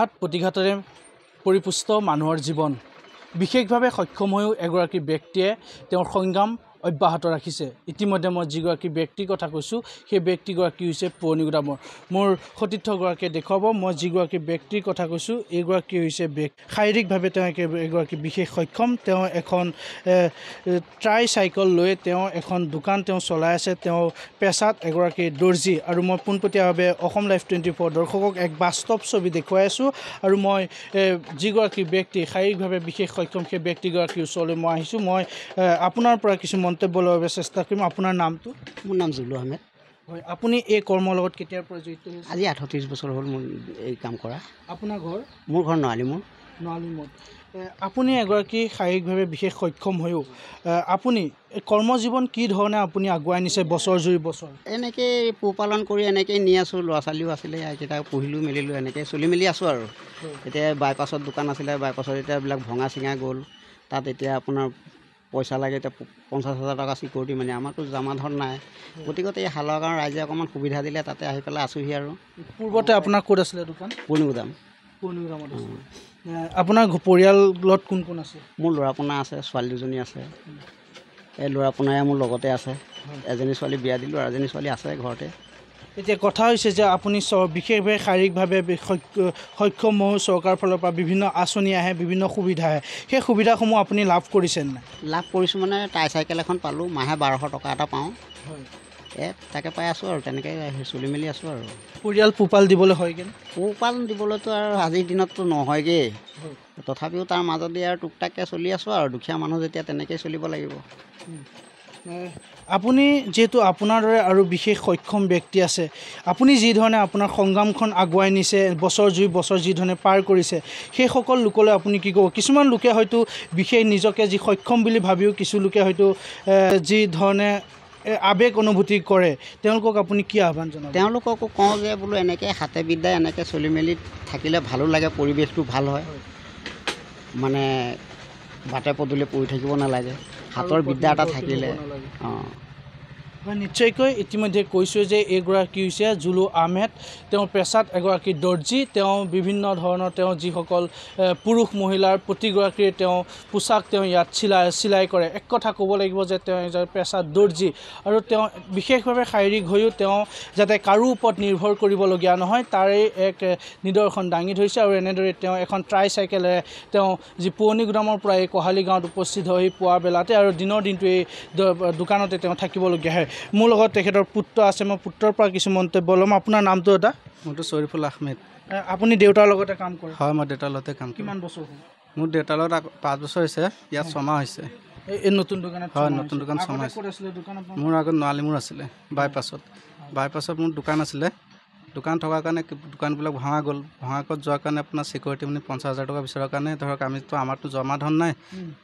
আঘাত প্ৰতিঘাতেৰে পৰিপুষ্ট মানুহৰ জীৱন। বিশেষভাৱে সক্ষম হৈও এগৰাকী ব্যক্তিয়ে তেওঁৰ সংগ্ৰাম অব্যাহত ৰাখিছে। ইতিমধ্যে মই যিগৰাকী ব্যক্তিৰ কথা কৈছোঁ সেই ব্যক্তিগৰাকী হৈছে পুৰণি গুদামৰ। মোৰ সতীৰ্থগৰাকীয়ে দেখুৱাব মই যিগৰাকী ব্যক্তিৰ কথা কৈছোঁ এইগৰাকী হৈছে শাৰীৰিকভাৱে তেওঁ এগৰাকী বিশেষ সক্ষম। তেওঁ এখন ট্ৰাই চাইকেল লৈ তেওঁ এখন দোকান তেওঁ চলাই আছে। তেওঁ পেছাত এগৰাকী দৰ্জী। আৰু মই পোনপটীয়াভাৱে অসম লাইফ টুৱেণ্টি ফ'ৰ দৰ্শকক এক বাস্তৱ ছবি দেখুৱাই আছোঁ। আৰু মই যিগৰাকী ব্যক্তি শাৰীৰিকভাৱে বিশেষ সক্ষম সেই ব্যক্তিগৰাকীৰ ওচৰলৈ মই আহিছোঁ। মই আপোনাৰ পৰা কিছু মন্তব্য ল'বৰ বাবে চেষ্টা কৰিম আপোনাৰ নামটো? মোৰ নাম জুলু আহমেদ। হয় আপুনি এই কৰ্মৰ লগত কেতিয়াৰ পৰা জড়িত হৈছে? আজি আঠত্ৰিছ বছৰ হ'ল মোৰ এই কাম কৰা। আপোনাৰ ঘৰ? মোৰ ঘৰ নোৱালি মোৰ নৱালিমত এ, আপুনি এগৰাকী শাৰীৰিকভাৱে বিশেষ সক্ষম হৈও আপুনি এই কৰ্মজীৱন কি ধৰণে আপুনি আগুৱাই নিছে বছৰ জুৰি বছৰ? এনেকৈয়ে পোহপালন কৰি এনেকৈয়ে নি আছোঁ ল'ৰা ছোৱালীও আছিলে এইকেইটা পঢ়িলোঁ মেলিলোঁ এনেকৈ চলি মেলি আছোঁ আৰু। এতিয়া বাইপাছত দোকান আছিলে বাইপাছত এতিয়া এইবিলাক ভঙা চিঙা গ'ল। তাত এতিয়া আপোনাৰ পইচা লাগে এতিয়া পঞ্চাছ হাজাৰ টকা চিকিউৰিটি মানে আমাৰতো জমা ধন নাই। গতিকতে এই হালৰ কাৰণে ৰাইজে অকণমান সুবিধা দিলে তাতে আহি পেলাই আছোঁহি আৰু। পূৰ্বতে আপোনাৰ ক'ত আছিলে দোকান? পুৰণি গুদাম পুৰণিগ্ৰামত আছে এ, আপোনাৰ পৰিয়ালত কোন কোন আছে? মোৰ ল'ৰা পোনা আছে ছোৱালী দুজনী আছে। এই ল'ৰা পোনাৰে মোৰ লগতে আছে। এজনী ছোৱালী বিয়া দিলোঁ আৰু এজনী ছোৱালী আছে ঘৰতে। এতিয়া কথা হৈছে যে আপুনি চ বিশেষভাৱে শাৰীৰিকভাৱে সক্ষম হৈ চৰকাৰৰ ফালৰ পৰা বিভিন্ন আঁচনি আহে বিভিন্ন সুবিধা আহে। সেই সুবিধাসমূহ আপুনি লাভ কৰিছে নাই? লাভ কৰিছোঁ মানে টাই চাইকেল এখন পালোঁ মাহে বাৰশ টকা এটা পাওঁ। এ তাকে পাই আছোঁ আৰু তেনেকৈ চলি মেলি আছোঁ আৰু। পৰিয়াল পোহপাল দিবলৈ হয়গৈ পোহপাল দিবলৈতো আৰু আজিৰ দিনততো নহয়গৈ তথাপিও তাৰ মাজতে আৰু টুক টাককৈ চলি আছোঁ আৰু দুখীয়া মানুহ যেতিয়া তেনেকৈয়ে চলিব লাগিব। আপুনি যিহেতু আপোনাৰ দৰে আৰু বিশেষ সক্ষম ব্যক্তি আছে আপুনি যি ধৰণে আপোনাৰ সংগ্ৰামখন আগুৱাই নিছে বছৰ জুৰি বছৰ যি ধৰণে পাৰ কৰিছে সেইসকল লোকলৈ আপুনি কি ক'ব? কিছুমান লোকে হয়তো বিশেষ নিজকে যি সক্ষম বুলি ভাবিও কিছু লোকে হয়তো যি ধৰণে আৱেগ অনুভূতি কৰে তেওঁলোকক আপুনি কি আহ্বান জনাব? তেওঁলোককো কওঁ যে বোলো এনেকৈ হাতে বিদ্যাই এনেকৈ চলি মেলি থাকিলে ভালো লাগে পৰিৱেশটো ভাল হয়। মানে বাটে পদূলি পৰি থাকিব নালাগে। হাতৰ বিদ্যা এটা থাকিলে। অঁ। হয় নিশ্চয়কৈ। ইতিমধ্যে কৈছোঁ যে এইগৰাকী হৈছে জুলু আহমেদ। তেওঁ পেছাত এগৰাকী দৰ্জী। তেওঁ বিভিন্ন ধৰণৰ তেওঁ যিসকল পুৰুষ মহিলাৰ প্ৰতিগৰাকীৰ তেওঁ পোচাক তেওঁ ইয়াত চিলাই চিলাই কৰে। এক কথা ক'ব লাগিব যে তেওঁ এজন পেছাত দৰ্জী আৰু তেওঁ বিশেষভাৱে শাৰীৰিক হৈও তেওঁ যাতে কাৰো ওপৰত নিৰ্ভৰ কৰিবলগীয়া নহয় তাৰেই এক নিদৰ্শন দাঙি ধৰিছে আৰু এনেদৰে তেওঁ এখন ট্ৰাই চাইকেলেৰে তেওঁ যি পুৰণি গুদামৰ পৰা এই কহালী গাঁৱত উপস্থিত হৈ পুৱা বেলাতে আৰু দিনৰ দিনটো এই দোকানতে তেওঁ থাকিবলগীয়া হয়। মোৰ লগত তেখেতৰ পুত্ৰ আছে মই পুত্ৰৰ পৰা কিছু মন্তব্য ল'ম। আপোনাৰ নামটো এটা? মোৰতো শ্বৰিফুল আহমেদ। আপুনি দেউতাৰ লগতে কাম কৰে? হয় মই দেউতাৰ লগতে কাম কিমান বছৰ হ'ল? মোৰ দেউতাৰ লগত পাঁচ বছৰ হৈছে ইয়াত ছমাহ হৈছে। এই- নতুন দোকানত হয়। নতুন দোকান আপোনাৰ? মোৰ আগত নোৱালী মোৰ আছিলে বাইপাছত। বাইপাছত মোৰ দোকান আছিলে। দোকান থকাৰ কাৰণে দোকানবিলাক ভঙা গ'ল। ভঙা গ'ল যোৱাৰ কাৰণে আপোনাৰ চিকিউৰিটি মানে পঞ্চাছ হাজাৰ টকা বিচৰাৰ কাৰণে ধৰক আমিতো আমাৰতো জমা ধন নাই।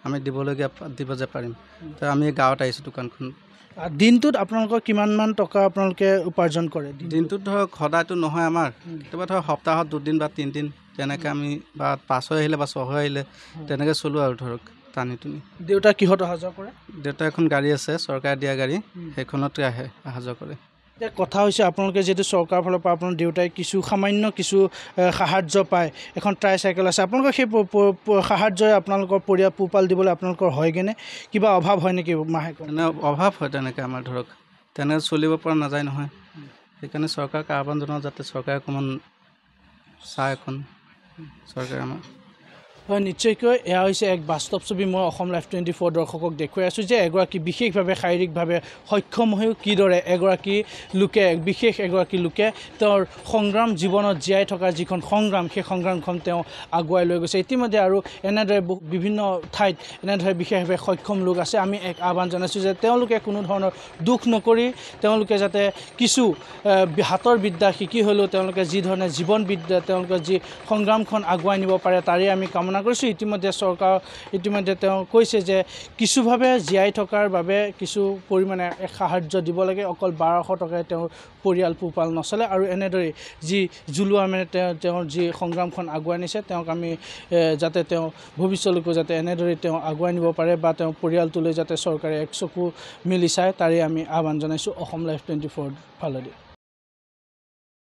আমি দিবলগীয়া দিব যে পাৰিম। তো আমি গাঁৱত আহিছোঁ দোকানখন। দিনটোত আপোনালোকৰ কিমানমান টকা আপোনালোকে উপাৰ্জন কৰে দিনটোত? ধৰক সদায়তো নহয় আমাৰ। কেতিয়াবা ধৰক সপ্তাহত দুদিন বা তিনিদিন তেনেকৈ আমি বা পাঁচ হৈ আহিলে বা ছয় হৈ আহিলে তেনেকৈ চলোঁ আৰু ধৰক টানি টুনি দেউতা কিহত অহা যোৱা কৰে দেউতাৰ এখন গাড়ী আছে চৰকাৰে দিয়া গাড়ী। সেইখনতে আহে অহা যোৱা কৰে এতিয়া কথা হৈছে আপোনালোকে যিহেতু চৰকাৰৰ ফালৰ পৰা আপোনাৰ দেউতাই কিছু সামান্য কিছু সাহাৰ্য পায় এখন ট্ৰাই চাইকেল আছে আপোনালোকৰ সেই সাহাৰ্যই আপোনালোকৰ পৰিয়াল পোহপাল দিবলৈ আপোনালোকৰ হয়গৈনে? কিবা অভাৱ হয় নেকি মাহেকৰ? তেনে অভাৱ হয় তেনেকৈ আমাৰ ধৰক তেনেকৈ চলিব পৰা নাযায় নহয়। সেইকাৰণে চৰকাৰক আহ্বান জনাওঁ যাতে চৰকাৰে অকণমান চাই এখন চৰকাৰে আমাৰ হয় নিশ্চয়কৈ এয়া হৈছে এক বাস্তৱ ছবি। মই অসম লাইফ টুৱেণ্টি ফ'ৰ দৰ্শকক দেখুৱাই আছোঁ যে এগৰাকী বিশেষভাৱে শাৰীৰিকভাৱে সক্ষম হৈও কিদৰে এগৰাকী লোকে বিশেষ এগৰাকী লোকে তেওঁৰ সংগ্ৰাম জীৱনত জীয়াই থকা যিখন সংগ্ৰাম সেই সংগ্ৰামখন তেওঁ আগুৱাই লৈ গৈছে। ইতিমধ্যে আৰু এনেদৰে বিভিন্ন ঠাইত এনেদৰে বিশেষভাৱে সক্ষম লোক আছে। আমি এক আহ্বান জনাইছোঁ যে তেওঁলোকে কোনো ধৰণৰ দুখ নকৰি তেওঁলোকে যাতে কিছু হাতৰ বিদ্যা শিকি হ'লেও তেওঁলোকে যি ধৰণে জীৱন বিদ্যা তেওঁলোকে যি সংগ্ৰামখন আগুৱাই নিব পাৰে তাৰেই আমি কামনা কৰিছোঁ। ইতিমধ্যে চৰকাৰ ইতিমধ্যে তেওঁ কৈছে যে কিছুভাৱে জীয়াই থকাৰ বাবে কিছু পৰিমাণে সাহাৰ্য দিব লাগে। অকল বাৰশ টকাই তেওঁৰ পৰিয়াল পোহপাল নচলে। আৰু এনেদৰেই যি জুলু আহমেদে তেওঁ তেওঁৰ যি সংগ্ৰামখন আগুৱাই নিছে তেওঁক আমি যাতে তেওঁ ভৱিষ্যলৈকো যাতে এনেদৰেই তেওঁ আগুৱাই নিব পাৰে বা তেওঁ পৰিয়ালটোলৈ যাতে চৰকাৰে এক চকু মেলি চায় তাৰেই আমি আহ্বান জনাইছোঁ। অসম লাইফ টুৱেণ্টি ফ'ৰ ফালেদি।